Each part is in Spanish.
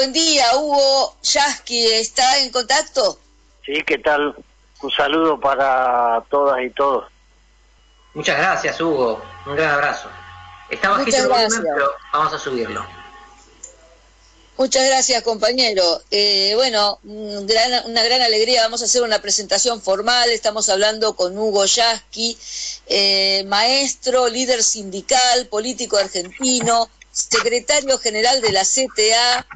Buen día, Hugo Yasky, ¿está en contacto? Sí, ¿qué tal? Un saludo para todas y todos. Muchas gracias, Hugo. Un gran abrazo. Está bajito el volumen, pero vamos a subirlo. Muchas gracias, compañero. Eh, bueno, una gran alegría. Vamos a hacer una presentación formal. Estamos hablando con Hugo Yasky, eh, maestro, líder sindical, político argentino, secretario general de la CTA,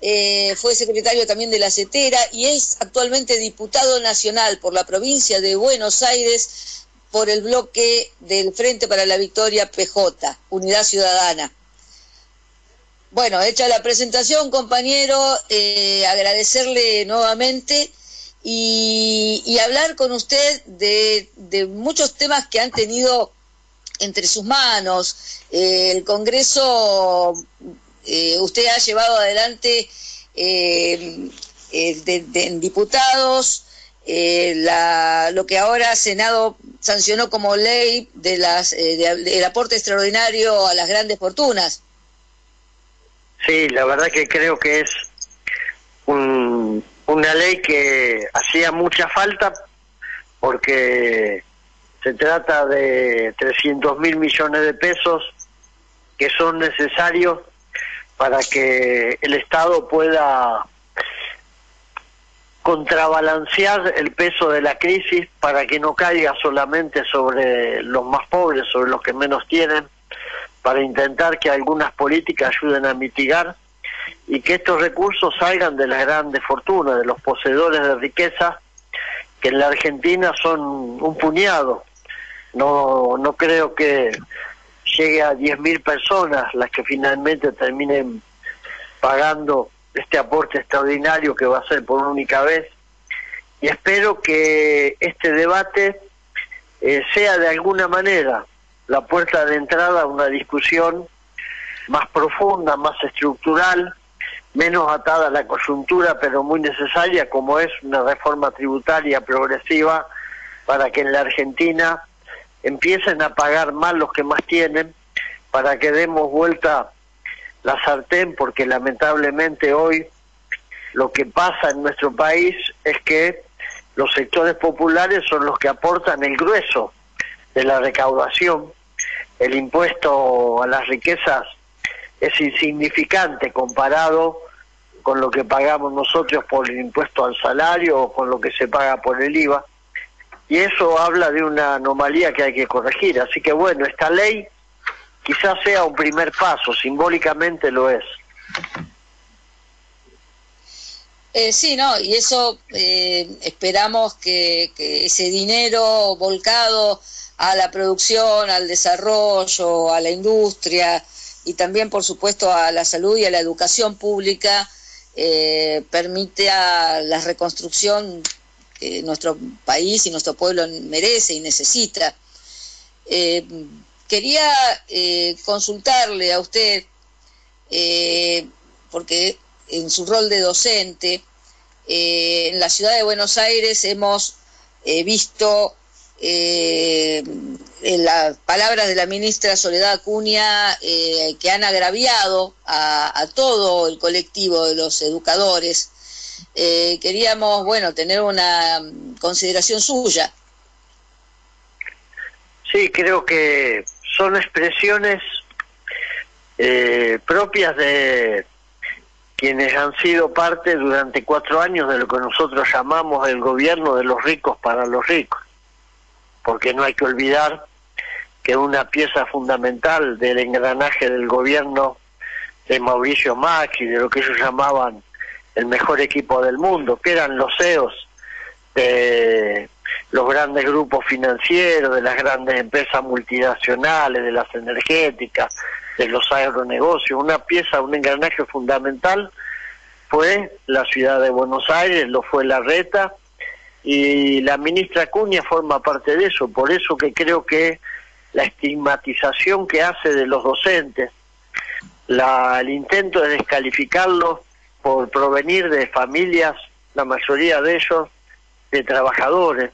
eh, fue secretario también de la CETERA y es actualmente diputado nacional por la provincia de Buenos Aires por el bloque del Frente para la Victoria PJ, Unidad Ciudadana. Bueno, hecha la presentación, compañero, eh, agradecerle nuevamente y, hablar con usted de, muchos temas que han tenido entre sus manos. Eh, el Congreso eh, usted ha llevado adelante eh, eh, en diputados lo que ahora Senado sancionó como ley de las del aporte extraordinario a las grandes fortunas. Sí, la verdad que creo que es una ley que hacía mucha falta porque se trata de 300 mil millones de pesos que son necesarios para que el Estado pueda contrabalancear el peso de la crisis para que no caiga solamente sobre los más pobres, sobre los que menos tienen, para intentar que algunas políticas ayuden a mitigar y que estos recursos salgan de las grandes fortunas, de los poseedores de riqueza, que en la Argentina son un puñado. No, no creo que llegue a 10.000 personas las que finalmente terminen pagando este aporte extraordinario que va a ser por única vez. Y espero que este debate eh, sea de alguna manera la puerta de entrada a una discusión más profunda, más estructural, menos atada a la coyuntura, pero muy necesaria, como es una reforma tributaria progresiva para que en la Argentina empiecen a pagar más los que más tienen para que demos vuelta la sartén, porque lamentablemente hoy lo que pasa en nuestro país es que los sectores populares son los que aportan el grueso de la recaudación. El impuesto a las riquezas es insignificante comparado con lo que pagamos nosotros por el impuesto al salario o con lo que se paga por el IVA y eso habla de una anomalía que hay que corregir. Así que bueno, esta ley quizás sea un primer paso, simbólicamente lo es. Eh, sí, no, y eso eh, esperamos que, ese dinero volcado a la producción, al desarrollo, a la industria y también, por supuesto, a la salud y a la educación pública eh, permite a la reconstrucción que nuestro país y nuestro pueblo merece y necesita. Eh, quería eh, consultarle a usted, eh, porque en su rol de docente, en la ciudad de Buenos Aires hemos visto en las palabras de la ministra Soledad Acuña que han agraviado a todo el colectivo de los educadores eh, queríamos, bueno, tener una consideración suya. Sí, creo que son expresiones eh, propias de quienes han sido parte durante cuatro años de lo que nosotros llamamos el gobierno de los ricos para los ricos, porque no hay que olvidar que una pieza fundamental del engranaje del gobierno de Mauricio Macri, de lo que ellos llamaban el mejor equipo del mundo, que eran los CEOs de los grandes grupos financieros, de las grandes empresas multinacionales, de las energéticas, de los agronegocios. Una pieza, un engranaje fundamental fue la ciudad de Buenos Aires, lo fue la reta, y la ministra Acuña forma parte de eso, por eso que creo que la estigmatización que hace de los docentes, la, el intento de descalificarlos por provenir de familias, la mayoría de ellos, de trabajadores.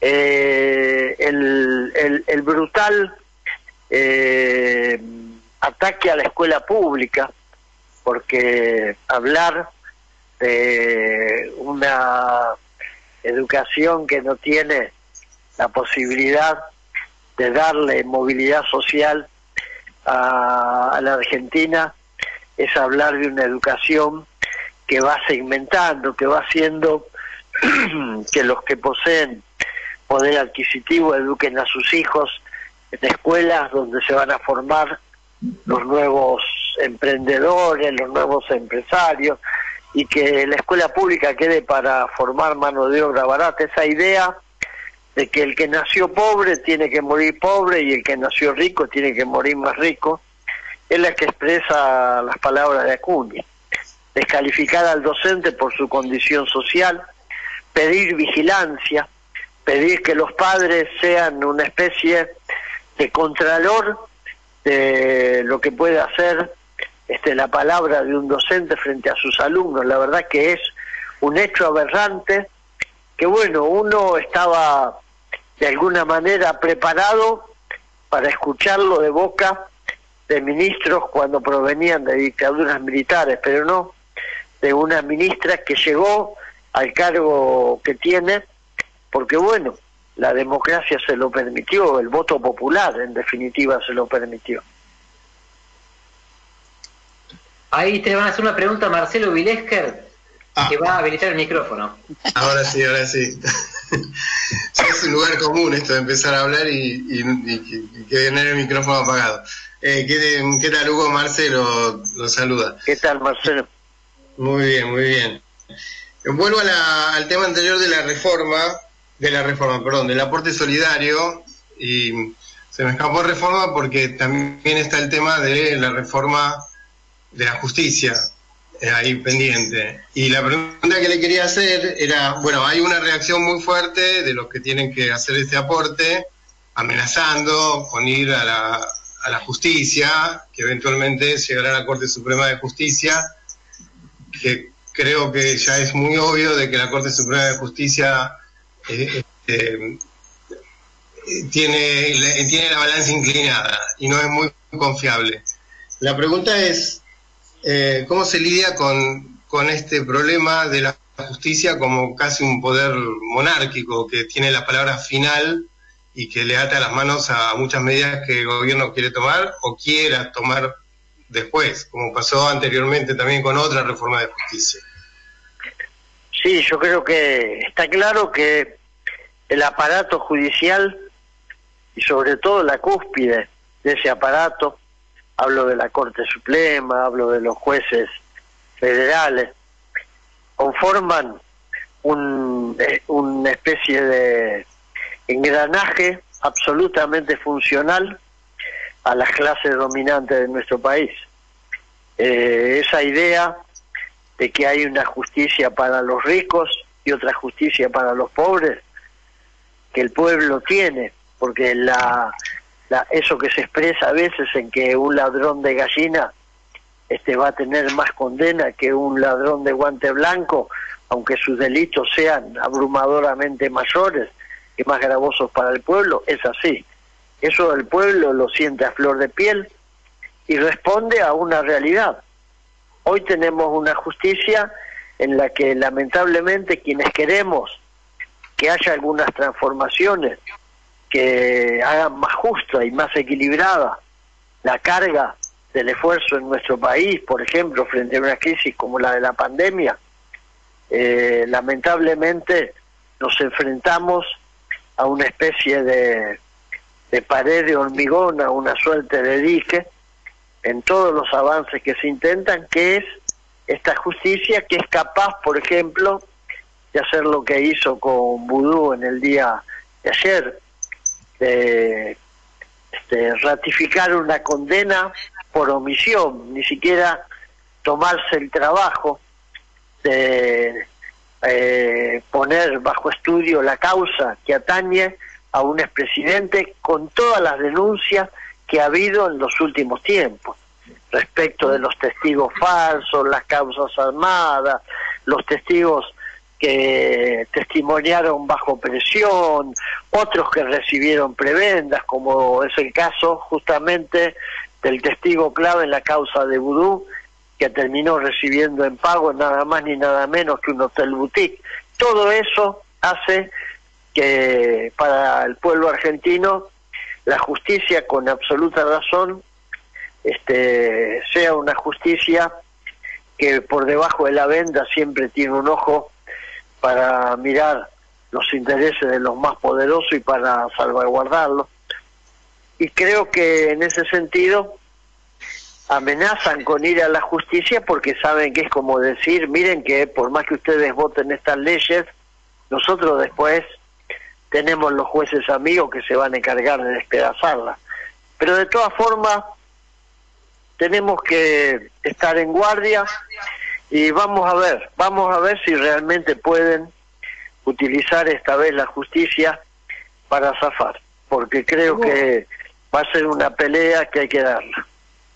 Eh, el, brutal eh, ataque a la escuela pública, porque hablar de una educación que no tiene la posibilidad de darle movilidad social a, la Argentina es hablar de una educación que va segmentando, que va haciendo que los que poseen poder adquisitivo eduquen a sus hijos en escuelas donde se van a formar los nuevos emprendedores, los nuevos empresarios, y que la escuela pública quede para formar mano de obra barata. Esa idea de que el que nació pobre tiene que morir pobre y el que nació rico tiene que morir más rico, es la que expresa las palabras de Acuña. Descalificar al docente por su condición social, pedir vigilancia, pedir que los padres sean una especie de contralor de lo que puede hacer este, la palabra de un docente frente a sus alumnos. La verdad que es un hecho aberrante que, bueno, uno estaba de alguna manera preparado para escucharlo de boca de ministros cuando provenían de dictaduras militares, pero no de una ministra que llegó al cargo que tiene, porque bueno, la democracia se lo permitió, el voto popular en definitiva se lo permitió. Ahí te van a hacer una pregunta Marcelo Vilesker, ah. que va a habilitar el micrófono. Ahora sí, ahora sí. es un lugar común esto de empezar a hablar y, y, tener el micrófono apagado. Eh, ¿qué, tal, Hugo? Marcelo lo saluda. ¿Qué tal, Marcelo? Muy bien, muy bien. Vuelvo al tema anterior de la reforma, de la reforma, perdón, del aporte solidario y se me escapó reforma porque también está el tema de la reforma de la justicia eh, ahí pendiente. Y la pregunta que le quería hacer era, bueno, hay una reacción muy fuerte de los que tienen que hacer este aporte, amenazando con ir a la, a la justicia, que eventualmente llegará a la Corte Suprema de Justicia, que creo que ya es muy obvio de que la Corte Suprema de Justicia eh, este, tiene, tiene la balanza inclinada y no es muy confiable. La pregunta es, eh, ¿cómo se lidia con, con este problema de la justicia como casi un poder monárquico que tiene la palabra final y que le ata las manos a muchas medidas que el gobierno quiere tomar o quiera tomar después, como pasó anteriormente también con otra reforma de justicia. Sí, yo creo que está claro que el aparato judicial y sobre todo la cúspide de ese aparato hablo de la Corte Suprema, hablo de los jueces federales, conforman un, eh, una especie de engranaje absolutamente funcional a las clases dominantes de nuestro país. Eh, esa idea de que hay una justicia para los ricos y otra justicia para los pobres, que el pueblo tiene, porque la eso que se expresa a veces en que un ladrón de gallina este va a tener más condena que un ladrón de guante blanco, aunque sus delitos sean abrumadoramente mayores y más gravosos para el pueblo, es así. Eso el pueblo lo siente a flor de piel y responde a una realidad. Hoy tenemos una justicia en la que lamentablemente quienes queremos que haya algunas transformaciones que hagan más justa y más equilibrada la carga del esfuerzo en nuestro país, por ejemplo, frente a una crisis como la de la pandemia, eh, lamentablemente nos enfrentamos a una especie de, de pared de hormigón, a una suerte de dique, en todos los avances que se intentan, que es esta justicia que es capaz, por ejemplo, de hacer lo que hizo con Vudú en el día de ayer, de este, ratificar una condena por omisión, ni siquiera tomarse el trabajo de eh, poner bajo estudio la causa que atañe a un expresidente con todas las denuncias que ha habido en los últimos tiempos respecto de los testigos falsos, las causas armadas, los testigos que testimoniaron bajo presión, otros que recibieron prebendas, como es el caso justamente del testigo clave en la causa de Vudú, que terminó recibiendo en pago nada más ni nada menos que un hotel boutique. Todo eso hace que para el pueblo argentino la justicia con absoluta razón este, sea una justicia que por debajo de la venda siempre tiene un ojo para mirar los intereses de los más poderosos y para salvaguardarlos. Y creo que en ese sentido amenazan con ir a la justicia porque saben que es como decir, miren que por más que ustedes voten estas leyes, nosotros después tenemos los jueces amigos que se van a encargar de despedazarla. Pero de todas formas, tenemos que estar en guardia y vamos a ver, vamos a ver si realmente pueden utilizar esta vez la justicia para zafar, porque creo que va a ser una pelea que hay que darla.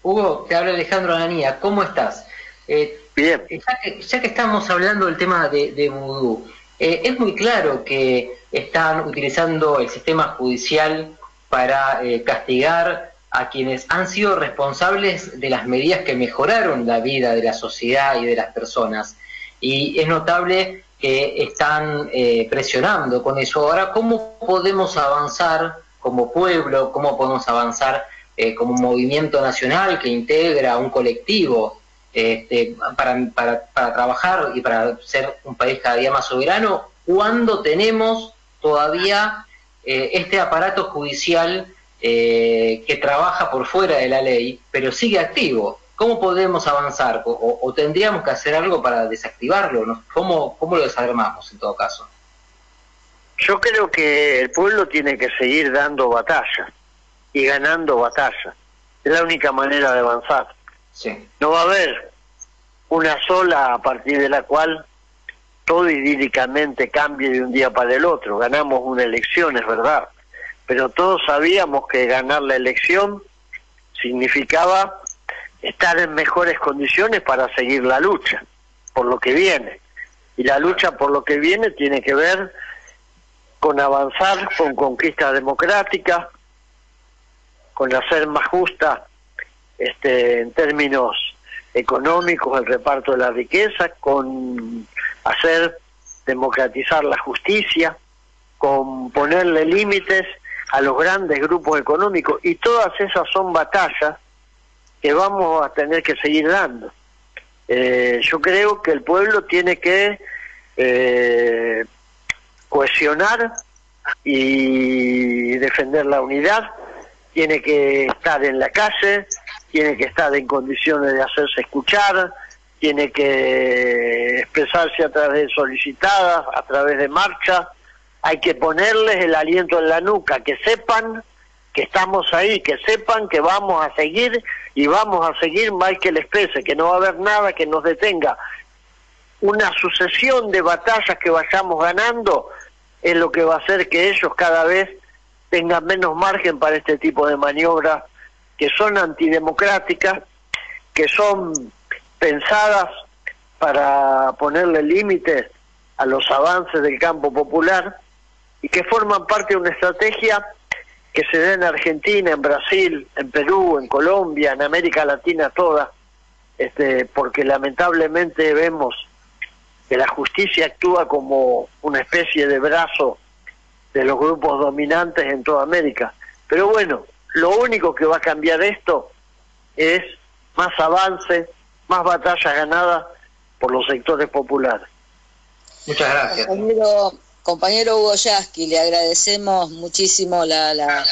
Hugo, te habla Alejandro Ananía, ¿cómo estás? Eh, Bien. Ya que, estamos hablando del tema de, de vudú, eh, es muy claro que están utilizando el sistema judicial para eh, castigar a quienes han sido responsables de las medidas que mejoraron la vida de la sociedad y de las personas. Y es notable que están eh, presionando con eso. Ahora, ¿cómo podemos avanzar como pueblo? ¿Cómo podemos avanzar como movimiento nacional que integra un colectivo este, para, para, para, trabajar y para ser un país cada día más soberano, cuando tenemos todavía eh, este aparato judicial eh, que trabaja por fuera de la ley, pero sigue activo. ¿Cómo podemos avanzar? ¿O, tendríamos que hacer algo para desactivarlo? ¿Cómo, ¿Cómo lo desarmamos en todo caso? Yo creo que el pueblo tiene que seguir dando batalla y ganando batalla. Es la única manera de avanzar. No va a haber una sola a partir de la cual todo idílicamente cambie de un día para el otro. Ganamos una elección, es verdad, pero todos sabíamos que ganar la elección significaba estar en mejores condiciones para seguir la lucha por lo que viene. Y la lucha por lo que viene tiene que ver con avanzar con conquista democrática, con hacer más justa este, en términos económicos el reparto de la riqueza, con hacer democratizar la justicia, con ponerle límites a los grandes grupos económicos y todas esas son batallas que vamos a tener que seguir dando. Eh, yo creo que el pueblo tiene que eh, cohesionar y defender la unidad, tiene que estar en la calle, tiene que estar en condiciones de hacerse escuchar, tiene que expresarse a través de solicitadas, a través de marchas, hay que ponerles el aliento en la nuca, que sepan que estamos ahí, que sepan que vamos a seguir y vamos a seguir mal que les pese, que no va a haber nada que nos detenga. Una sucesión de batallas que vayamos ganando es lo que va a hacer que ellos cada vez tengan menos margen para este tipo de maniobras que son antidemocráticas, que son pensadas para ponerle límites a los avances del campo popular y que forman parte de una estrategia que se da en Argentina, en Brasil, en Perú, en Colombia, en América Latina toda, este, porque lamentablemente vemos que la justicia actúa como una especie de brazo de los grupos dominantes en toda América. Pero bueno, lo único que va a cambiar esto es más avance, más batallas ganadas por los sectores populares. Muchas gracias. Compañero, Hugo Yasky, le agradecemos muchísimo la, la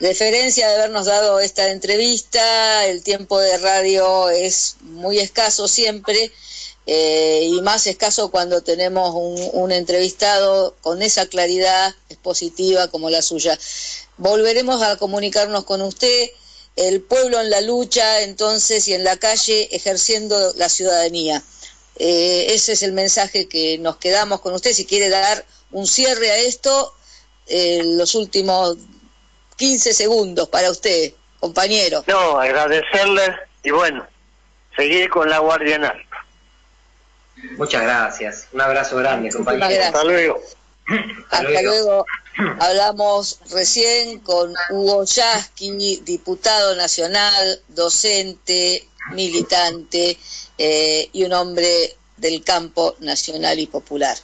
deferencia de habernos dado esta entrevista. El tiempo de radio es muy escaso siempre. Eh, y más escaso cuando tenemos un, entrevistado con esa claridad expositiva como la suya. Volveremos a comunicarnos con usted, el pueblo en la lucha entonces y en la calle ejerciendo la ciudadanía. Eh, ese es el mensaje que nos quedamos con usted. Si quiere dar un cierre a esto, eh, los últimos 15 segundos para usted, compañero. No, agradecerle y bueno, seguir con la Guardia en Muchas gracias. Un abrazo grande, compañero. Hasta luego. Hasta, luego. Hablamos recién con Hugo Yasky, diputado nacional, docente, militante eh, y un hombre del campo nacional y popular.